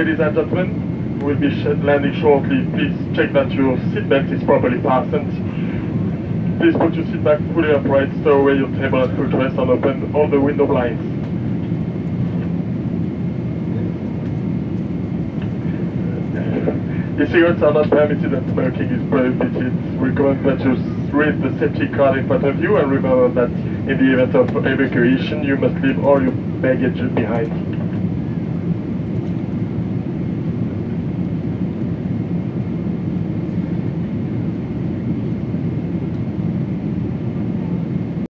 Ladies and gentlemen, we'll be sh- landing shortly. Please check that your seatbelt is properly fastened. Please put your seat fully upright, stow away your table and footrest and open all the window blinds. E-cigarettes are not permitted and smoking is prohibited. We recommend that you read the safety card in front of you and remember that in the event of evacuation you must leave all your baggage behind.